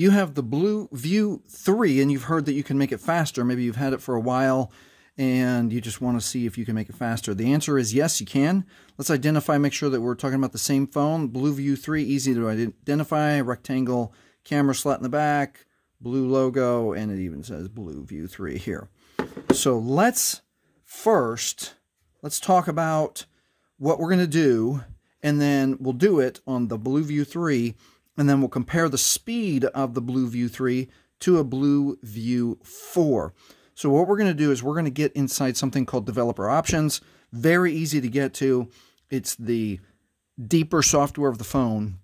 you have the BLU View 3, and you've heard that you can make it faster. Maybe you've had it for a while and you just want to see if you can make it faster. The answer is yes, you can. Let's identify, make sure that we're talking about the same phone. BLU View 3, easy to identify, rectangle camera slot in the back, blue logo, and it even says BLU View 3 here. So let's first, let's talk about what we're going to do, and then we'll do it on the BLU View 3, and then we'll compare the speed of the BLU View 3 to a BLU View 4. So what we're going to do is we're going to get inside something called developer options. Very easy to get to. It's the deeper software of the phone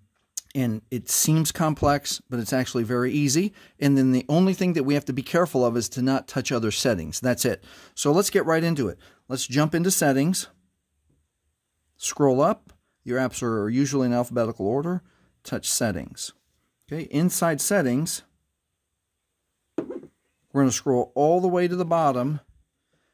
and it seems complex, but it's actually very easy. And then the only thing that we have to be careful of is to not touch other settings. That's it. So let's get right into it. Let's jump into settings. Scroll up. Your apps are usually in alphabetical order. Touch settings. Okay, inside settings, we're going to scroll all the way to the bottom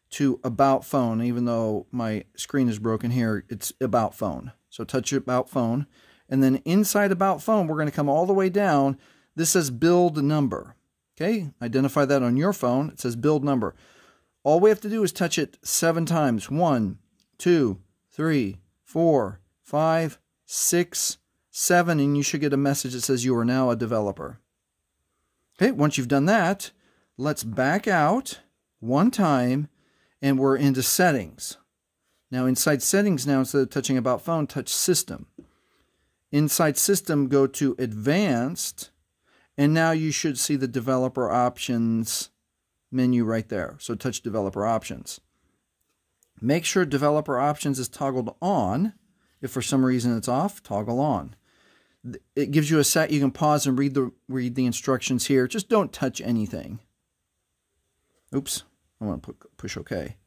to About Phone. Even though my screen is broken here, it's About Phone. So touch About Phone. And then inside About Phone, we're going to come all the way down. This says Build Number. Okay, identify that on your phone. It says Build Number. All we have to do is touch it seven times. One, two, three, four, five, six, seven, and you should get a message that says you are now a developer. Okay, once you've done that, let's back out one time and we're into settings. Now inside settings now, instead of touching about phone, touch system. Inside system, go to advanced, and now you should see the developer options menu right there. So touch developer options. Make sure developer options is toggled on. If for some reason it's off, toggle on. It gives you a set. You can pause and read the read the instructions here. Just don't touch anything. Oops, I want to push OK.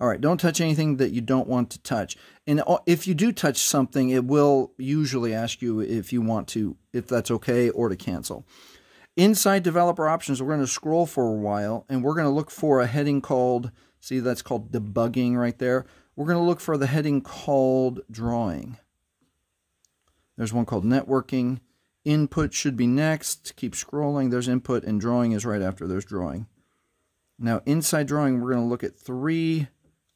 All right, don't touch anything that you don't want to touch. And if you do touch something, it will usually ask you if you want to, if that's okay or to cancel. Inside developer options, we're going to scroll for a while and we're going to look for a heading called, see that's called debugging right there. We're going to look for the heading called drawing. There's one called networking. Input should be next. Keep scrolling. There's input and drawing is right after there's drawing. Now, inside drawing, we're going to look at three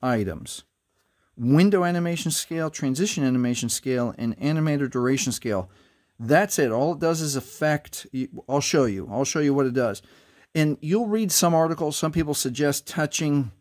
items. Window animation scale, transition animation scale, and animator duration scale. That's it. All it does is affect, I'll show you. I'll show you what it does. And you'll read some articles, some people suggest touching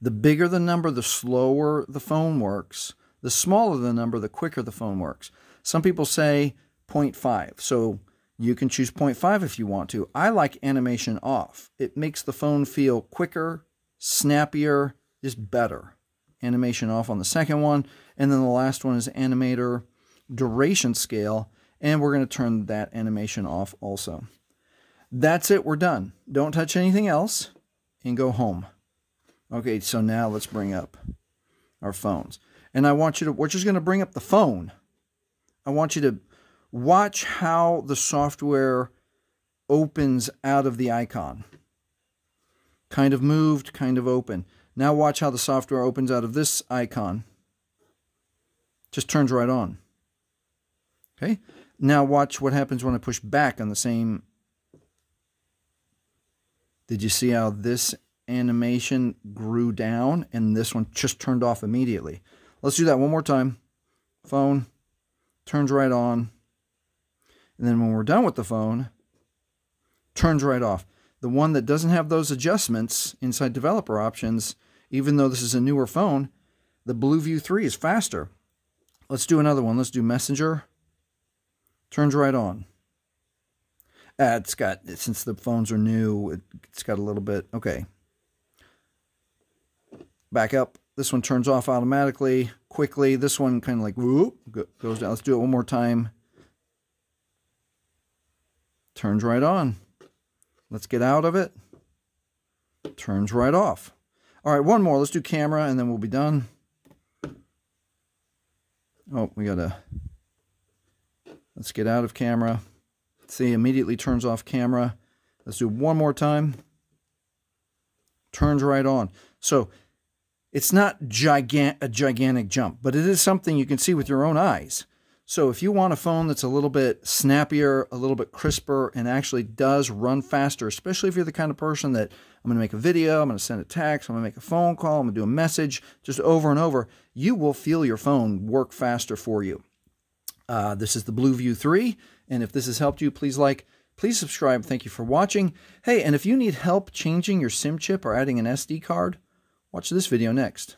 the bigger the number, the slower the phone works. The smaller the number, the quicker the phone works. Some people say 0.5. So you can choose 0.5 if you want to. I like animation off. It makes the phone feel quicker, snappier, just better. Animation off on the second one. And then the last one is animator duration scale. And we're going to turn that animation off also. That's it. We're done. Don't touch anything else and go home. Okay, so now let's bring up our phones. And I want you to, we're just going to bring up the phone. I want you to watch how the software opens out of the icon. Kind of moved, kind of open. Now watch how the software opens out of this icon. Just turns right on. Okay. Now watch what happens when I push back on the same. Did you see how this animation grew down and this one just turned off immediately? Let's do that one more time. Phone turns right on. And then when we're done with the phone, turns right off. The one that doesn't have those adjustments inside developer options, even though this is a newer phone, the BLU View 3 is faster. Let's do another one. Let's do Messenger. Turns right on. Uh, it's got, since the phones are new, it's got a little bit, okay. Back up. This one turns off automatically, quickly. This one kind of like, whoop, goes down. Let's do it one more time turns right on. Let's get out of it. Turns right off. All right, one more. Let's do camera and then we'll be done. Oh, we got to... Let's get out of camera. See, immediately turns off camera. Let's do one more time. Turns right on. So it's not gigant, a gigantic jump, but it is something you can see with your own eyes. So if you want a phone that's a little bit snappier, a little bit crisper, and actually does run faster, especially if you're the kind of person that I'm going to make a video, I'm going to send a text, I'm going to make a phone call, I'm going to do a message just over and over, you will feel your phone work faster for you. Uh, this is the BLU View 3, and if this has helped you, please like, please subscribe. Thank you for watching. Hey, and if you need help changing your SIM chip or adding an SD card, watch this video next.